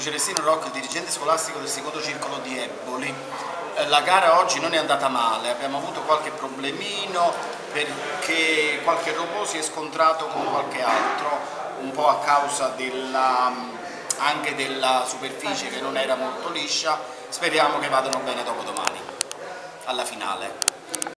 Celestino Rocco, dirigente scolastico del secondo circolo di Eboli. Eh, la gara oggi non è andata male, abbiamo avuto qualche problemino perché qualche robot si è scontrato con qualche altro, un po' a causa della, mm, anche della superficie che non era molto liscia. Speriamo che vadano bene dopo domani, alla finale.